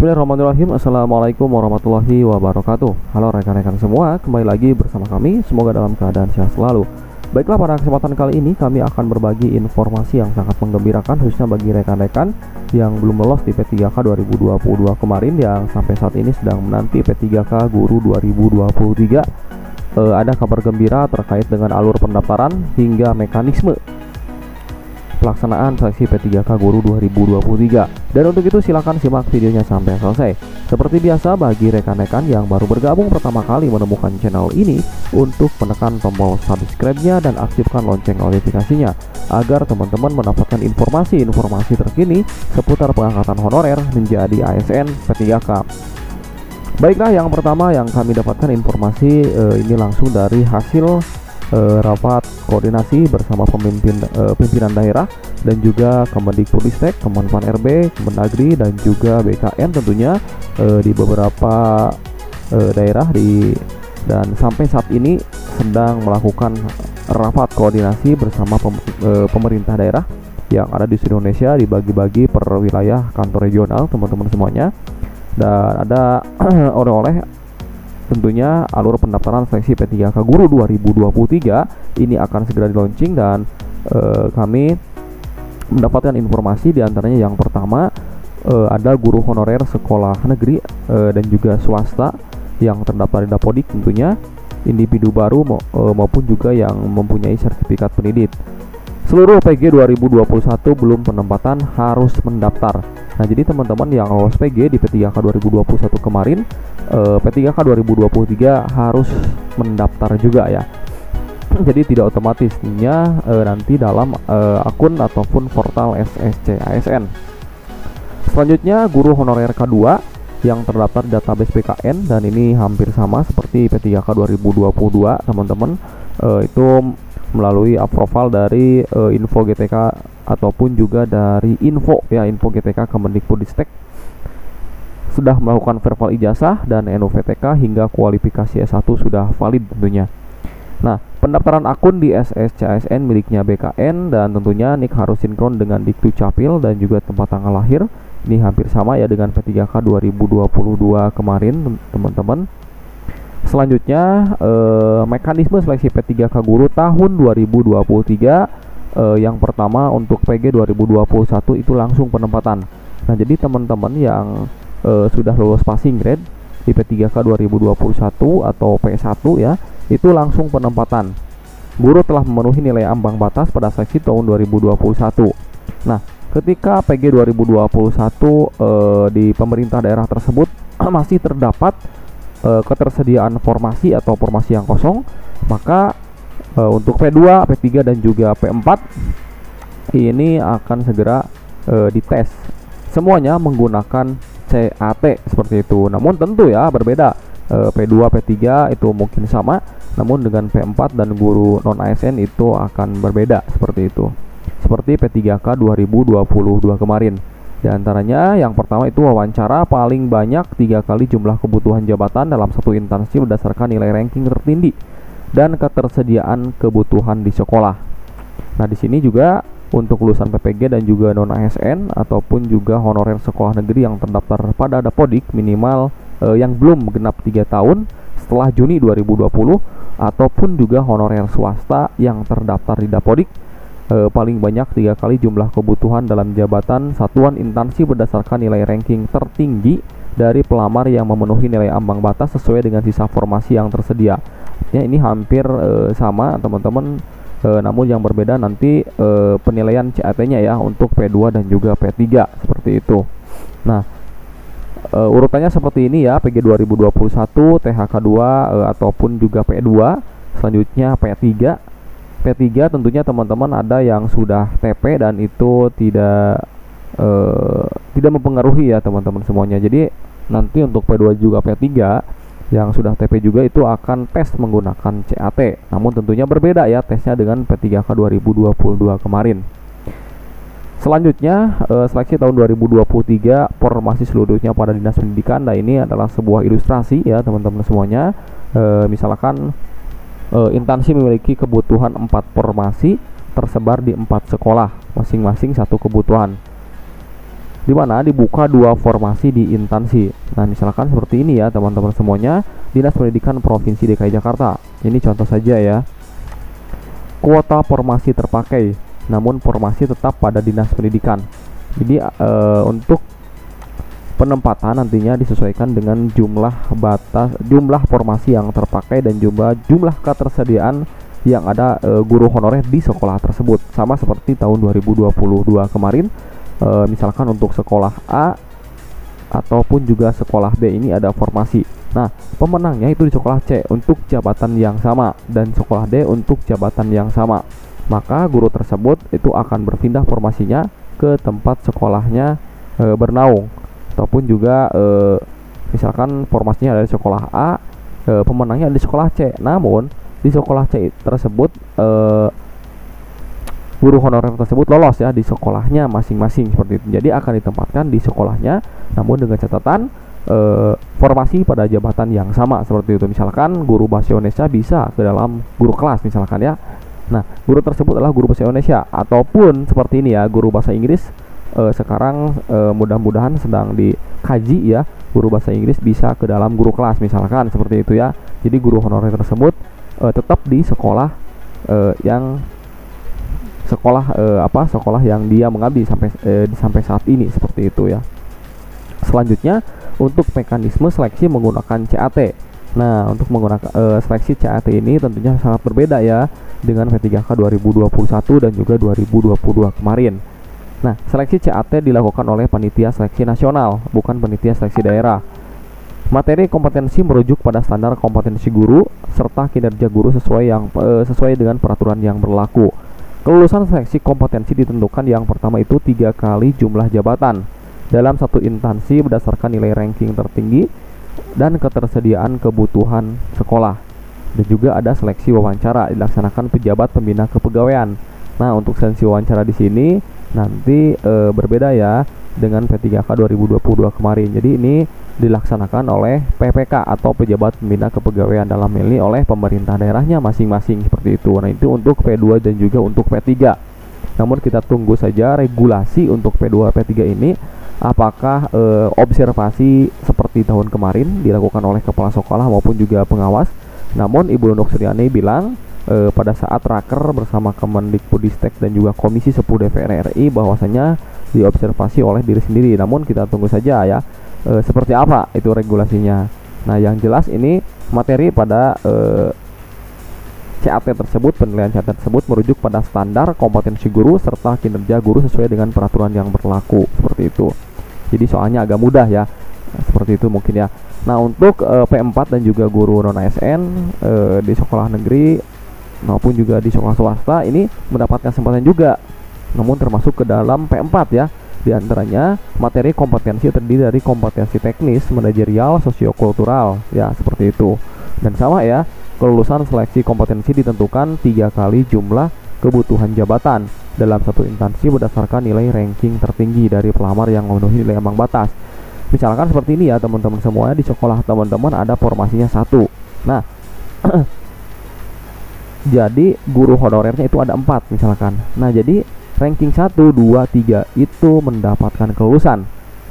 Bismillahirrahmanirrahim. Assalamualaikum warahmatullahi wabarakatuh. Halo rekan-rekan semua Kembali lagi bersama kami. Semoga dalam keadaan sehat selalu. Baiklah pada kesempatan kali ini Kami akan berbagi informasi yang sangat menggembirakan Khususnya bagi rekan-rekan Yang belum lolos di P3K 2022 kemarin Yang sampai saat ini sedang menanti P3K Guru 2023 eh, Ada kabar gembira terkait dengan alur pendaftaran Hingga mekanisme pelaksanaan seleksi P3K Guru 2023. Dan untuk itu silakan simak videonya sampai selesai. Seperti biasa bagi rekan-rekan yang baru bergabung pertama kali menemukan channel ini untuk menekan tombol subscribe-nya dan aktifkan lonceng notifikasinya agar teman-teman mendapatkan informasi-informasi terkini seputar pengangkatan honorer menjadi ASN P3K. Baiklah, yang pertama yang kami dapatkan informasi eh, ini langsung dari hasil uh, rapat koordinasi bersama pemimpin uh, pimpinan daerah dan juga Kemendikbudristek, Kemenpan RB, Kemendagri dan juga BKN tentunya uh, di beberapa uh, daerah di dan sampai saat ini sedang melakukan rapat koordinasi bersama pem, uh, pemerintah daerah yang ada di seluruh Indonesia dibagi-bagi per wilayah kantor regional teman-teman semuanya. Dan ada oleh-oleh Tentunya alur pendaftaran seleksi P3K Guru 2023 ini akan segera di launching dan uh, kami mendapatkan informasi di antaranya yang pertama uh, ada guru honorer sekolah negeri uh, dan juga swasta yang terdaftar di Dapodik tentunya individu baru maupun juga yang mempunyai sertifikat pendidik. Seluruh PG 2021 belum penempatan harus mendaftar. Nah, jadi teman-teman yang lolos PG di P3K 2021 kemarin, eh, P3K 2023 harus mendaftar juga ya. jadi tidak otomatisnya eh, nanti dalam eh, akun ataupun portal SSC ASN. Selanjutnya, guru honorer K2 yang terdaftar database PKN dan ini hampir sama seperti P3K 2022, teman-teman. Eh, itu melalui approval dari uh, info GTK ataupun juga dari info ya info GTK Kemendikbudristek sudah melakukan verbal ijazah dan NUVTK hingga kualifikasi S1 sudah valid tentunya. Nah, pendaftaran akun di SSCASN miliknya BKN dan tentunya nik harus sinkron dengan Diktu Capil dan juga tempat tanggal lahir. Ini hampir sama ya dengan P3K 2022 kemarin, teman-teman. Selanjutnya eh, mekanisme seleksi P3K guru tahun 2023 eh, yang pertama untuk PG 2021 itu langsung penempatan. Nah, jadi teman-teman yang eh, sudah lulus passing grade di P3K 2021 atau P1 ya, itu langsung penempatan. Guru telah memenuhi nilai ambang batas pada seleksi tahun 2021. Nah, ketika PG 2021 eh, di pemerintah daerah tersebut masih terdapat e, ketersediaan formasi atau formasi yang kosong, maka e, untuk P2, P3 dan juga P4 ini akan segera e, dites. Semuanya menggunakan CAT seperti itu. Namun tentu ya berbeda. E, P2, P3 itu mungkin sama, namun dengan P4 dan guru non ASN itu akan berbeda seperti itu. Seperti P3K 2022 kemarin. Di antaranya yang pertama itu wawancara paling banyak tiga kali jumlah kebutuhan jabatan dalam satu instansi berdasarkan nilai ranking tertinggi dan ketersediaan kebutuhan di sekolah. Nah di sini juga untuk lulusan PPG dan juga non ASN ataupun juga honorer sekolah negeri yang terdaftar pada Dapodik minimal eh, yang belum genap 3 tahun setelah Juni 2020 ataupun juga honorer swasta yang terdaftar di Dapodik e, paling banyak tiga kali jumlah kebutuhan dalam jabatan satuan instansi berdasarkan nilai ranking tertinggi dari pelamar yang memenuhi nilai ambang batas sesuai dengan sisa formasi yang tersedia. Ya ini hampir e, sama teman-teman, e, namun yang berbeda nanti e, penilaian CAT-nya ya untuk P2 dan juga P3 seperti itu. Nah, e, urutannya seperti ini ya, PG 2021, THK 2 e, ataupun juga P2, selanjutnya P3 P3 tentunya teman-teman ada yang sudah TP dan itu tidak uh, tidak mempengaruhi ya teman-teman semuanya. Jadi nanti untuk P2 juga P3 yang sudah TP juga itu akan tes menggunakan CAT. Namun tentunya berbeda ya tesnya dengan P3K 2022 kemarin. Selanjutnya uh, seleksi tahun 2023 formasi seluruhnya pada dinas pendidikan. Nah ini adalah sebuah ilustrasi ya teman-teman semuanya. Uh, misalkan uh, instansi memiliki kebutuhan empat formasi tersebar di empat sekolah, masing-masing satu kebutuhan. Di mana dibuka dua formasi di instansi. Nah, misalkan seperti ini ya, teman-teman semuanya, Dinas Pendidikan Provinsi DKI Jakarta. Ini contoh saja ya. Kuota formasi terpakai, namun formasi tetap pada Dinas Pendidikan. Jadi e, untuk penempatan nantinya disesuaikan dengan jumlah batas jumlah formasi yang terpakai dan jumlah jumlah ketersediaan yang ada e, guru honorer di sekolah tersebut. Sama seperti tahun 2022 kemarin e, misalkan untuk sekolah A ataupun juga sekolah B ini ada formasi. Nah, pemenangnya itu di sekolah C untuk jabatan yang sama dan sekolah D untuk jabatan yang sama. Maka guru tersebut itu akan berpindah formasinya ke tempat sekolahnya e, bernaung ataupun juga e, misalkan formasinya ada di sekolah A, e, pemenangnya ada di sekolah C. Namun di sekolah C tersebut e, guru honorer tersebut lolos ya di sekolahnya masing-masing seperti itu. Jadi akan ditempatkan di sekolahnya namun dengan catatan e, formasi pada jabatan yang sama seperti itu. Misalkan guru bahasa Indonesia bisa ke dalam guru kelas misalkan ya. Nah, guru tersebut adalah guru bahasa Indonesia ataupun seperti ini ya, guru bahasa Inggris e, sekarang e, mudah-mudahan sedang dikaji ya, guru bahasa Inggris bisa ke dalam guru kelas misalkan seperti itu ya. Jadi guru honorer tersebut e, tetap di sekolah e, yang sekolah eh, apa sekolah yang dia mengabdi sampai eh, sampai saat ini seperti itu ya. Selanjutnya untuk mekanisme seleksi menggunakan CAT. Nah, untuk menggunakan eh, seleksi CAT ini tentunya sangat berbeda ya dengan P3K 2021 dan juga 2022 kemarin. Nah, seleksi CAT dilakukan oleh panitia seleksi nasional, bukan panitia seleksi daerah. Materi kompetensi merujuk pada standar kompetensi guru serta kinerja guru sesuai yang e, sesuai dengan peraturan yang berlaku. Kelulusan seleksi kompetensi ditentukan yang pertama itu tiga kali jumlah jabatan dalam satu instansi berdasarkan nilai ranking tertinggi dan ketersediaan kebutuhan sekolah. Dan juga ada seleksi wawancara dilaksanakan pejabat pembina kepegawaian. Nah, untuk seleksi wawancara di sini nanti e, berbeda ya dengan P3K 2022 kemarin. Jadi ini dilaksanakan oleh PPK atau pejabat pembina kepegawaian dalam ini oleh pemerintah daerahnya masing-masing seperti itu. Nah, itu untuk P2 dan juga untuk P3. Namun kita tunggu saja regulasi untuk P2 P3 ini apakah e, observasi seperti tahun kemarin dilakukan oleh kepala sekolah maupun juga pengawas. Namun Ibu Nunuk Suryani bilang e, pada saat raker bersama Kemendikbudristek dan juga Komisi 10 DPR RI bahwasanya diobservasi oleh diri sendiri. Namun kita tunggu saja ya e, seperti apa itu regulasinya. Nah, yang jelas ini materi pada e, CAT tersebut, penilaian CAT tersebut merujuk pada standar kompetensi guru serta kinerja guru sesuai dengan peraturan yang berlaku seperti itu. Jadi soalnya agak mudah ya. Seperti itu mungkin ya. Nah, untuk e, P4 dan juga guru non ASN e, di sekolah negeri maupun juga di sekolah swasta ini mendapatkan kesempatan juga. Namun termasuk ke dalam P4 ya di antaranya, materi kompetensi terdiri dari kompetensi teknis, manajerial, sosiokultural, ya seperti itu. Dan sama ya, kelulusan seleksi kompetensi ditentukan tiga kali jumlah kebutuhan jabatan dalam satu instansi berdasarkan nilai ranking tertinggi dari pelamar yang memenuhi nilai ambang batas. Misalkan seperti ini ya teman-teman semua di sekolah teman-teman ada formasinya satu. Nah, jadi guru honorernya itu ada empat misalkan. Nah jadi ranking 1, 2, 3 itu mendapatkan kelulusan.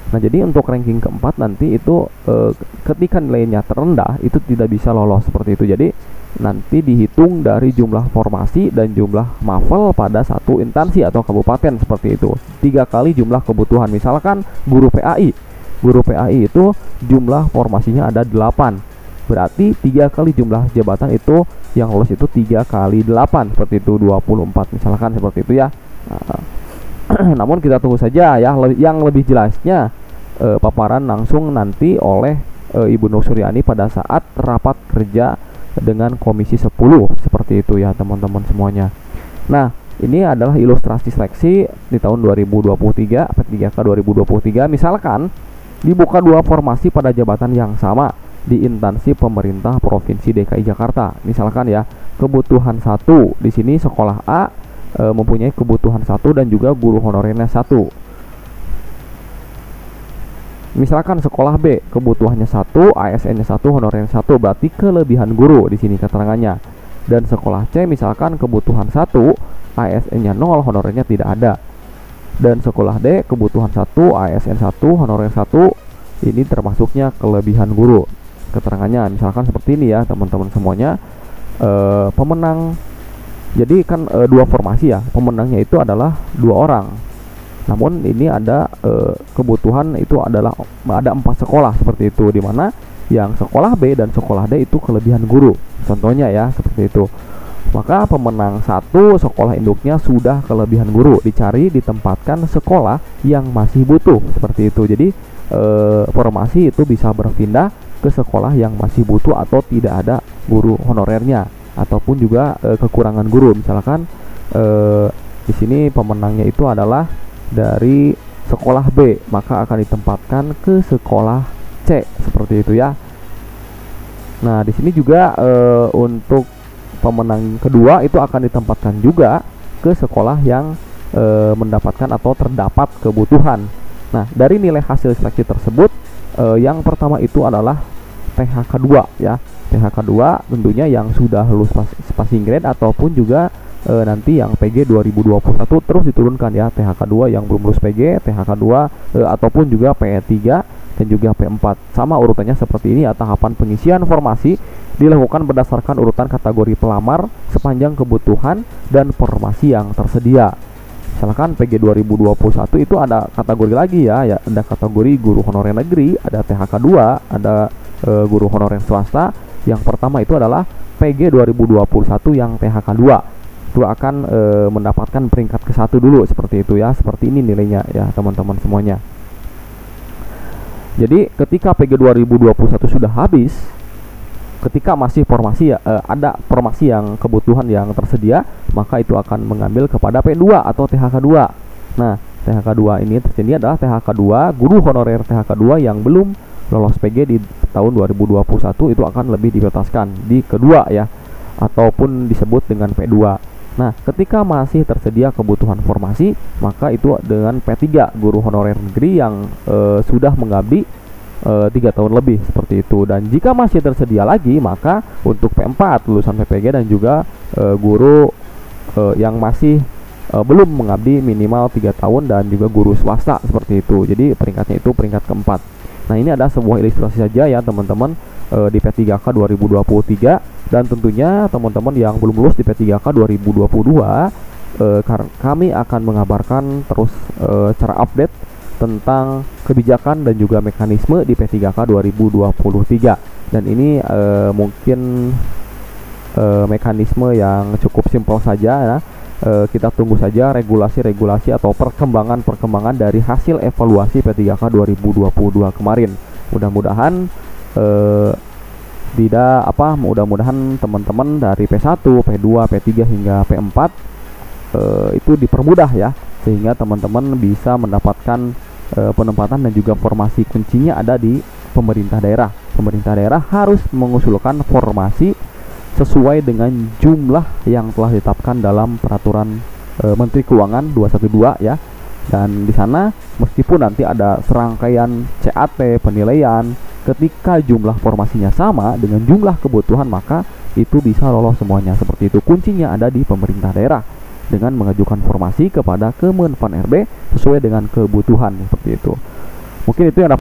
Nah, jadi untuk ranking keempat nanti itu e, ketika nilainya terendah itu tidak bisa lolos seperti itu. Jadi nanti dihitung dari jumlah formasi dan jumlah mafel pada satu instansi atau kabupaten seperti itu. Tiga kali jumlah kebutuhan. Misalkan guru PAI. Guru PAI itu jumlah formasinya ada 8. Berarti tiga kali jumlah jabatan itu yang lolos itu tiga kali 8 seperti itu 24 misalkan seperti itu ya. Nah, namun kita tunggu saja ya yang lebih jelasnya e, paparan langsung nanti oleh e, Ibu Nur Suryani pada saat rapat kerja dengan Komisi 10 seperti itu ya teman-teman semuanya. Nah, ini adalah ilustrasi seleksi di tahun 2023 P3K 2023 misalkan dibuka dua formasi pada jabatan yang sama di instansi pemerintah Provinsi DKI Jakarta. Misalkan ya, kebutuhan satu di sini sekolah A e, mempunyai kebutuhan satu dan juga guru honorernya satu. Misalkan sekolah B kebutuhannya satu, ASN-nya satu, honorernya satu, berarti kelebihan guru di sini keterangannya. Dan sekolah C misalkan kebutuhan satu, ASN-nya nol, honorernya tidak ada. dan sekolah D kebutuhan 1, ASN 1, honorer 1 ini termasuknya kelebihan guru. Keterangannya misalkan seperti ini ya teman-teman semuanya e, pemenang jadi kan e, dua formasi ya. Pemenangnya itu adalah dua orang. Namun ini ada e, kebutuhan itu adalah ada empat sekolah seperti itu di mana yang sekolah B dan sekolah D itu kelebihan guru. Contohnya ya seperti itu. Maka pemenang satu sekolah induknya sudah kelebihan guru. Dicari ditempatkan sekolah yang masih butuh seperti itu. Jadi e, formasi itu bisa berpindah ke sekolah yang masih butuh atau tidak ada guru honorernya ataupun juga e, kekurangan guru misalkan e, di sini pemenangnya itu adalah dari sekolah B maka akan ditempatkan ke sekolah C seperti itu ya. Nah, di sini juga e, untuk pemenang kedua itu akan ditempatkan juga ke sekolah yang e, mendapatkan atau terdapat kebutuhan. Nah, dari nilai hasil seleksi tersebut e, yang pertama itu adalah THK 2 ya. THK 2 tentunya yang sudah lulus passing grade ataupun juga e, nanti yang PG 2021 terus diturunkan ya THK 2 yang belum lulus PG, THK 2 e, ataupun juga PE3 dan juga P4. Sama urutannya seperti ini ya tahapan pengisian formasi dilakukan berdasarkan urutan kategori pelamar sepanjang kebutuhan dan formasi yang tersedia. Misalkan PG 2021 itu ada kategori lagi ya, ya ada kategori guru honorer negeri, ada THK 2, ada e, guru honorer swasta. Yang pertama itu adalah PG 2021 yang THK 2 itu akan e, mendapatkan peringkat ke satu dulu seperti itu ya. Seperti ini nilainya ya teman-teman semuanya. Jadi ketika PG 2021 sudah habis ketika masih formasi ya e, ada formasi yang kebutuhan yang tersedia maka itu akan mengambil kepada P2 atau THK 2 nah THK 2 ini tersedia adalah THK 2 guru honorer THK 2 yang belum lolos PG di tahun 2021 itu akan lebih dibataskan di kedua ya ataupun disebut dengan P2 Nah, ketika masih tersedia kebutuhan formasi, maka itu dengan P3 guru honorer negeri yang e, sudah mengabdi e, tiga tahun lebih seperti itu. Dan jika masih tersedia lagi, maka untuk P4 lulusan PPG dan juga e, guru e, yang masih e, belum mengabdi minimal tiga tahun dan juga guru swasta seperti itu. Jadi peringkatnya itu peringkat keempat. Nah, ini ada sebuah ilustrasi saja ya, teman-teman e, di P3K 2023 dan tentunya teman-teman yang belum lulus di P3K 2022 eh, kami akan mengabarkan terus eh, cara update tentang kebijakan dan juga mekanisme di P3K 2023 dan ini eh, mungkin eh, mekanisme yang cukup simpel saja ya eh, kita tunggu saja regulasi-regulasi atau perkembangan-perkembangan dari hasil evaluasi P3K 2022 kemarin mudah-mudahan eh, tidak apa mudah-mudahan teman-teman dari P1, P2, P3 hingga P4 eh, itu dipermudah ya sehingga teman-teman bisa mendapatkan eh, penempatan dan juga formasi kuncinya ada di pemerintah daerah. Pemerintah daerah harus mengusulkan formasi sesuai dengan jumlah yang telah ditetapkan dalam peraturan e, Menteri Keuangan 212 ya. Dan di sana meskipun nanti ada serangkaian CAT, penilaian, ketika jumlah formasinya sama dengan jumlah kebutuhan maka itu bisa lolos semuanya seperti itu kuncinya ada di pemerintah daerah dengan mengajukan formasi kepada Kemenpan RB sesuai dengan kebutuhan seperti itu mungkin itu yang